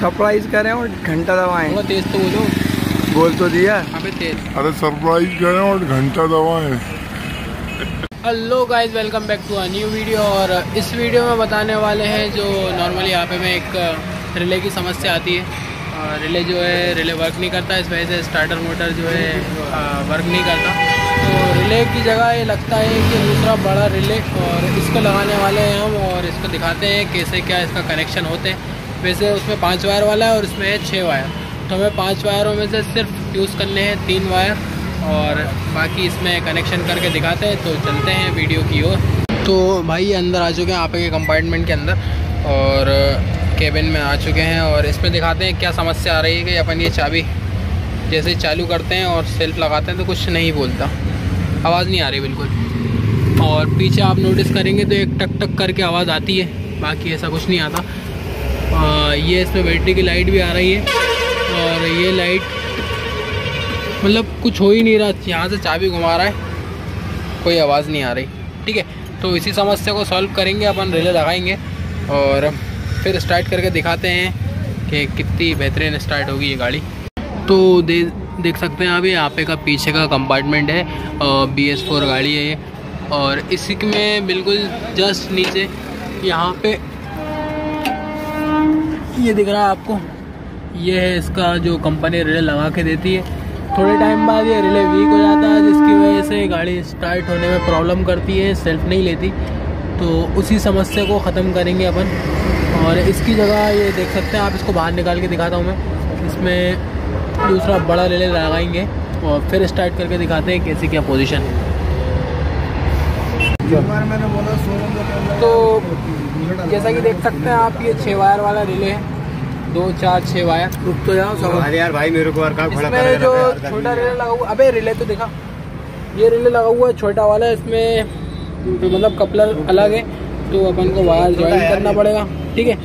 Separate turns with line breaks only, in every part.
Surprise करें और घंटा दबाएँ।
तेज तो बोलो।
बोल तो दिया।
अबे तेज।
अरे सरप्राइज़ करें और घंटा दबाएँ।
Hello guys welcome back to a new video और इस वीडियो में बताने वाले हैं जो नॉर्मली यहाँ पे में एक रिले की समस्या आती है। और रिले जो है रिले वर्क नहीं करता इस वजह से स्टार्टर मोटर जो है वर्क नहीं करता। तो रिले की जगह ये लगता है कि दूसरा बड़ा रिले और इसको लगाने वाले हैं हम और इसको दिखाते हैं कैसे क्या इसका कनेक्शन होते हैं। वैसे उसमें पाँच वायर वाला है और इसमें है छः वायर। तो हमें पाँच वायरों में से सिर्फ़ यूज़ करने हैं तीन वायर और बाकी इसमें कनेक्शन करके दिखाते हैं तो चलते हैं वीडियो की ओर। तो भाई, अंदर आ चुके हैं आप कंपार्टमेंट के अंदर और केबिन में आ चुके हैं और इसमें दिखाते हैं क्या समस्या आ रही है कि अपन ये चाबी जैसे चालू करते हैं और सेल्फ लगाते हैं तो कुछ नहीं बोलता। आवाज़ नहीं आ रही बिल्कुल। और पीछे आप नोटिस करेंगे तो एक टक टक करके आवाज़ आती है, बाकी ऐसा कुछ नहीं आता। ये इसमें बैटरी की लाइट भी आ रही है और ये लाइट मतलब कुछ हो ही नहीं रहा, यहाँ से चाबी घुमा रहा है, कोई आवाज़ नहीं आ रही। ठीक है तो इसी समस्या को सॉल्व करेंगे, अपन रिले लगाएँगे और फिर स्टार्ट करके दिखाते हैं कि कितनी बेहतरीन स्टार्ट होगी ये गाड़ी। तो दे, देख सकते हैं आप यहाँ पे का पीछे का कंपार्टमेंट है बी एस फोर गाड़ी है ये। और इसी में बिल्कुल जस्ट नीचे, यहाँ पे ये दिख रहा है आपको। ये है इसका जो कंपनी रिले लगा के देती है। थोड़े टाइम बाद ये रिले वीक हो जाता है जिसकी वजह से गाड़ी स्टार्ट होने में प्रॉब्लम करती है सेल्फ नहीं लेती। तो उसी समस्या को ख़त्म करेंगे अपन। और इसकी जगह ये देख सकते हैं आप इसको बाहर निकाल के दिखाता हूँ मैं। इसमें दूसरा बड़ा रिले लगाएँगे और फिर स्टार्ट करके दिखाते हैं कैसी क्या पोजीशन है। तो जैसा कि देख सकते हैं आप ये छः वायर वाला रिले है। दो चार छः वायर।
रुक तो जाओ सब
अरे यार भाई मेरे को
इसमें जो छोटा रिले लगा हुआ अबे रिले तो देखा। ये रिले लगा हुआ है छोटा वाला इसमें मतलब कपलर अलग है तो अपन को वायर ज्वाइन करना पड़ेगा ठीक है?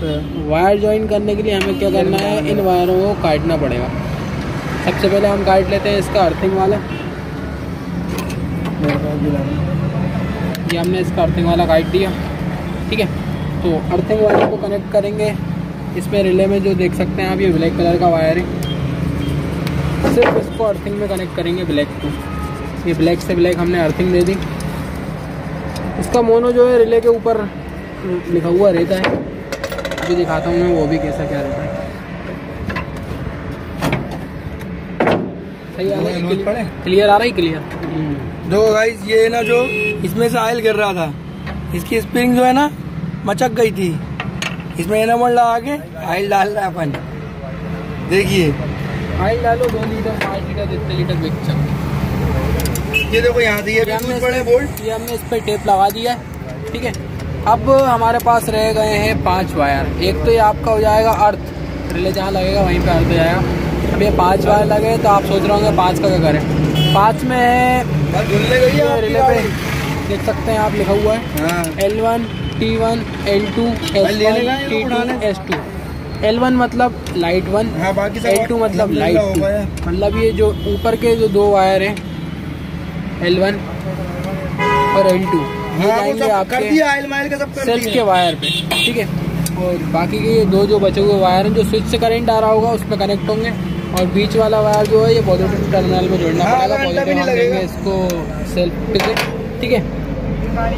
वायर ज्वाइन करने के लिए हमें क्या करना है इन वायरों को काटना पड़ेगा। सबसे पहले हम काट लेते हैं इसका अर्थिंग वाला। ये हमने इसका अर्थिंग वाला काट दिया ठीक है? तो अर्थिंग वाले को कनेक्ट करेंगे। इसमें रिले में जो देख सकते हैं आप ये ब्लैक कलर का वायर है। सिर्फ़ इसको अर्थिंग में कनेक्ट करेंगे ब्लैक को। ये ब्लैक से ब्लैक हमने अर्थिंग दे दी। इसका मोनो जो है रिले के ऊपर लिखा हुआ रहता है। अभी दिखाता हूँ मैं वो भी कैसा क्या रहता है। सही आ रहा है क्लियर आ रहा है? क्लियर
दो गाइस ये ना जो इसमें से आयल गिर रहा था। इसकी स्प्रिंग जो है ना मचक गई थी। इसमें एनामल लगा के आयल डाल रहा है अपन। देखिए।
ऑयल डालो दो लीटर पाँच लीटर जितने लीटर बिक सकते
ये देखो यहाँ से ये
ये हमने
बड़े बोल्ट।
ये हमने इस पर टेप लगा दिया है ठीक है? अब हमारे पास रह गए हैं पाँच वायर। एक तो ये आपका हो जाएगा अर्थ। रिले जहाँ लगेगा वहीं पे अर्थ हो जाएगा। अब ये पाँच वायर लगे तो आप सोच रहे होंगे पाँच का क्या करें? पाँच में है
है
रिले पे देख सकते हैं आप लिखा हुआ है।
हाँ।
L one T one L two S one T two S two L one मतलब लाइट वन
हाँ
एल टू मतलब लाइट टू मतलब ये जो ऊपर के जो दो वायर हैं एल वन और एल टू ये
हाँ
जाएँगे आपके
दिया आयल माइल का सब कर
सेल्फ के वायर पे ठीक है? और बाकी के ये दो जो बचे हुए वायर हैं जो स्विच से करंट आ रहा होगा उसमें कनेक्ट होंगे। और बीच वाला वायर जो है ये पॉजिटिव टर्मिनल में जोड़ना
हाँ,
पड़ेगा पॉजिटिव हम इसको सेल्फ पे ठीक है?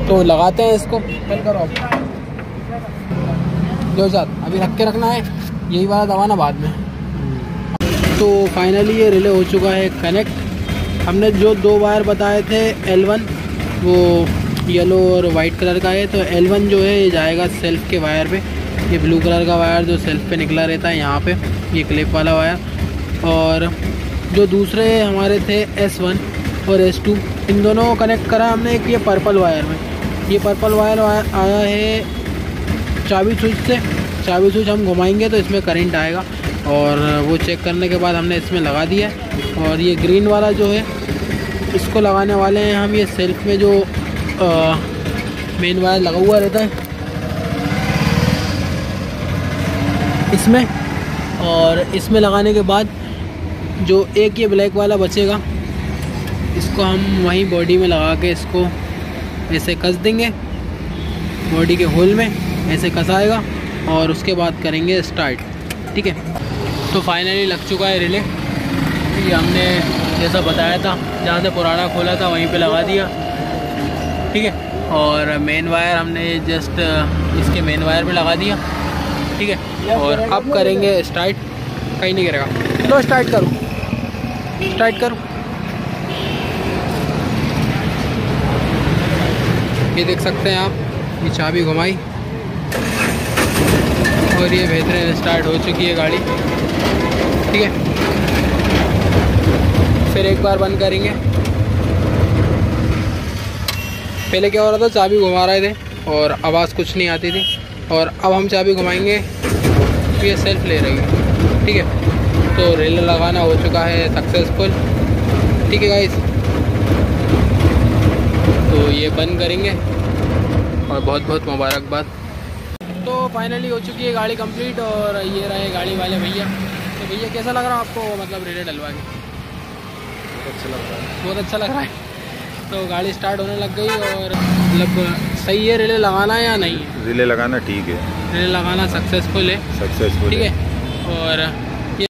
तो लगाते हैं इसको। कल करो लो साथ अभी रख के रखना है। यही वाला दबाना बाद में। तो फाइनली ये रिले हो चुका है कनेक्ट हमने जो दो वायर बताए थे L1 वो येलो और वाइट कलर का है। तो L1 जो है, ये जाएगा सेल्फ के वायर पे। ये ब्लू कलर का वायर जो सेल्फ पे निकला रहता है, यहाँ पे, ये क्लिप वाला वायर। और जो दूसरे हमारे थे S1 और एस S2 इन दोनों को कनेक्ट करा हमने एक ये पर्पल वायर में. ये पर्पल वायर आया है चाबी स्विच से. चाबी स्विच हम घुमाएँगे तो इसमें करंट आएगा. और वो चेक करने के बाद हमने इसमें लगा दिया और ये ग्रीन वाला जो है, इसको लगाने वाले हैं हम ये सेल्फ में जो मेन वायर लगा हुआ रहता है. इसमें. और इसमें लगाने के बाद जो एक ये ब्लैक वाला बचेगा. इसको हम वहीं बॉडी में लगा के इसको ऐसे कस देंगे। बॉडी के होल में ऐसे कसाएगा और उसके बाद करेंगे स्टार्ट ठीक है? तो फाइनली लग चुका है रिले ये हमने जैसा बताया था जहाँ से पुराना खोला था वहीं पे लगा दिया ठीक है? और मेन वायर हमने जस्ट इसके मेन वायर पे लगा दिया ठीक है? और अब करेंगे स्टार्ट कहीं नहीं करेगा। लो स्टार्ट करो। स्टार्ट करो। ये देख सकते हैं आप, ये चाबी घुमाई। और ये बेहतरीन स्टार्ट हो चुकी है गाड़ी। ठीक है? फिर एक बार बंद करेंगे। पहले क्या हो रहा था, चाबी घुमा रहे थे और आवाज़ कुछ नहीं आती थी। और अब हम चाबी घुमाएँगे तो ये सेल्फ ले रही है। ठीक है? तो रेल लगाना हो चुका है सक्सेसफुल ठीक है गाइस तो ये बंद करेंगे। और बहुत बहुत मुबारकबाद। तो फाइनली हो चुकी है गाड़ी कंप्लीट और ये रहे गाड़ी वाले भैया। तो भैया कैसा लग रहा है आपको मतलब रेले डलवा के?
अच्छा लग रहा है।
बहुत अच्छा लग रहा है। तो गाड़ी स्टार्ट होने लग गई और मतलब सही है रिले लगाना है या नहीं?
रिले लगाना ठीक है।
रिले लगाना सक्सेसफुल है।
सक्सेसफुल
ठीक है। और